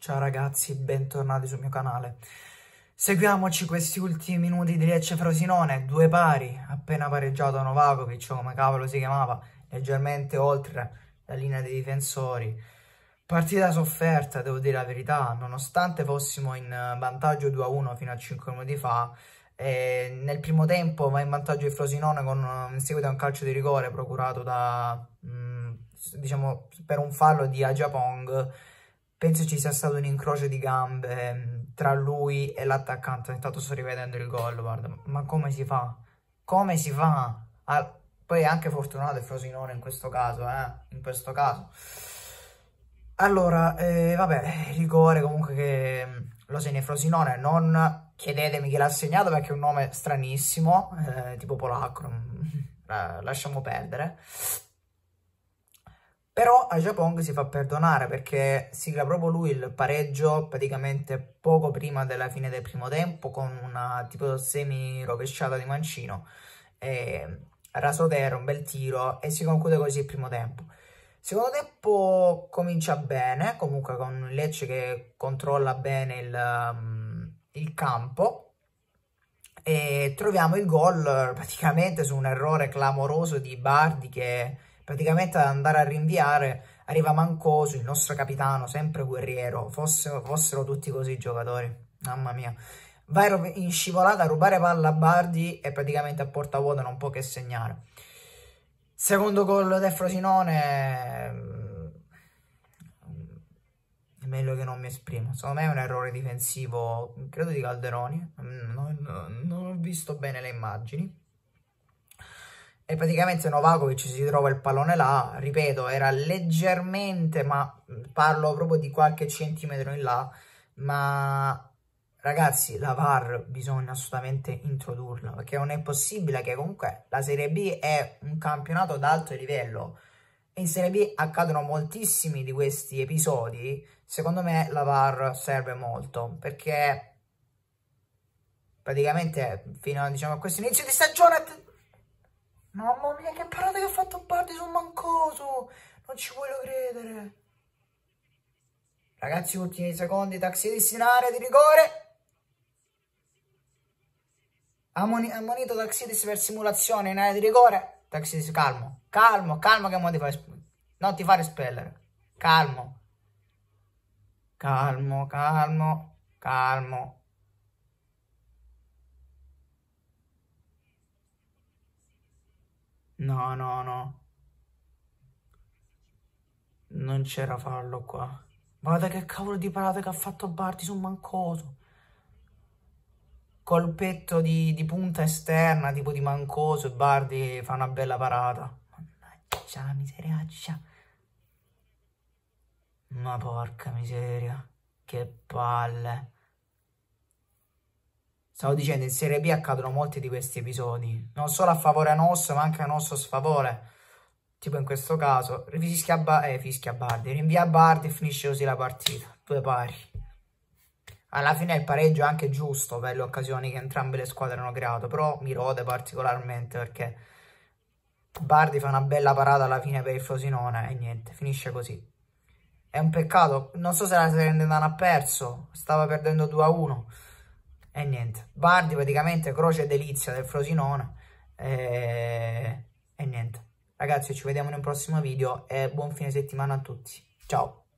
Ciao ragazzi, bentornati sul mio canale. Seguiamoci questi ultimi minuti di Lecce Frosinone, due pari, appena pareggiato Novakovic, come cavolo si chiamava, leggermente oltre la linea dei difensori. Partita sofferta, devo dire la verità, nonostante fossimo in vantaggio 2-1 fino a 5 minuti fa, nel primo tempo va in vantaggio il Frosinone con in seguito a un calcio di rigore procurato da, mh, mm, diciamo, per un fallo di Ajapong penso ci sia stato un incrocio di gambe mm, tra lui e l'attaccante. Intanto sto rivedendo il gol, guarda, ma come si fa? Come si fa? Ah, poi è anche fortunato il Frosinone in questo caso, eh? In questo caso. Allora, eh, vabbè, rigore comunque che mm, lo segna Frosinone, non chiedetemi chi l'ha segnato perché è un nome stranissimo, eh, tipo polacco, eh, lasciamo perdere. Però a Japong si fa perdonare perché sigla proprio lui il pareggio praticamente poco prima della fine del primo tempo con una tipo semi rovesciata di mancino. E Rasodero, un bel tiro e si conclude così il primo tempo. Secondo tempo comincia bene, comunque con Lecce che controlla bene il, um, il campo e troviamo il gol praticamente su un errore clamoroso di Bardi che praticamente ad andare a rinviare arriva Mancoso, il nostro capitano, sempre guerriero, fossero, fossero tutti così i giocatori, mamma mia. Vai in scivolata a rubare palla a Bardi e praticamente a porta vuota non può che segnare. Secondo gol del Frosinone, mm, è meglio che non mi esprimo. Secondo me è un errore difensivo, credo di Calderoni. Non, non, non ho visto bene le immagini e praticamente Novakovic si trova il pallone là, ripeto, era leggermente, ma parlo proprio di qualche centimetro in là, ma ragazzi, la VAR bisogna assolutamente introdurla, perché non è possibile che comunque la Serie B è un campionato d'alto livello, e in Serie B accadono moltissimi di questi episodi, secondo me la VAR serve molto, perché praticamente fino diciamo, a questo inizio di stagione Mamma mia, che parata che ha fatto Bardi sul mancoso! Non ci voglio credere. Ragazzi, ultimi secondi, taxidisti in area di rigore. Ammoni ammonito taxidis per simulazione in area di rigore. Taxidis, calmo, calmo, calmo che mo ti fai Non ti fare espellere. Calmo. Calmo, calmo, calmo. No, no, no. Non c'era fallo qua. Guarda che cavolo di parata che ha fatto Barti su Mancoso. Colpetto di, di punta esterna, tipo di Mancoso, e Bardi fa una bella parata. Mannaggia la miseriaccia. Ma porca miseria. Che palle. Stavo dicendo, in Serie B accadono molti di questi episodi, non solo a favore nostro, ma anche a nostro sfavore. Tipo in questo caso, fischia, ba eh, fischia Bardi, rinvia Bardi e finisce così la partita, due pari. Alla fine il pareggio è anche giusto per le occasioni che entrambe le squadre hanno creato, però mi rode particolarmente perché Bardi fa una bella parata alla fine per il Frosinone e niente, finisce così. È un peccato, non so se la Salernitana ha perso, stava perdendo 2-1 e niente, Bardi praticamente croce delizia del Frosinone. E... e niente. Ragazzi, ci vediamo in un prossimo video e buon fine settimana a tutti. Ciao!